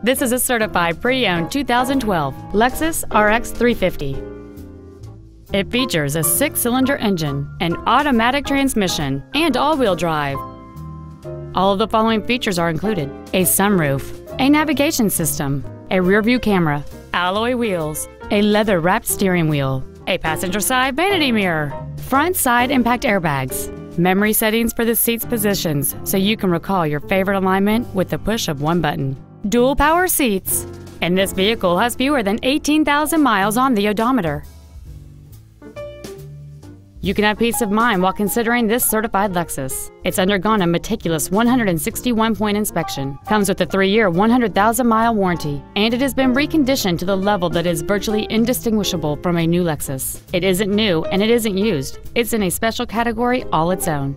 This is a certified pre-owned 2012 Lexus RX 350. It features a six-cylinder engine, an automatic transmission, and all-wheel drive. All of the following features are included. A sunroof, a navigation system, a rear-view camera, alloy wheels, a leather-wrapped steering wheel, a passenger side vanity mirror, front side impact airbags, memory settings for the seat's positions so you can recall your favorite alignment with the push of one button, dual power seats, and this vehicle has fewer than 18,000 miles on the odometer. You can have peace of mind while considering this certified Lexus. It's undergone a meticulous 161 point inspection, comes with a 3 year, 100,000 mile warranty, and it has been reconditioned to the level that is virtually indistinguishable from a new Lexus. It isn't new and it isn't used, it's in a special category all its own.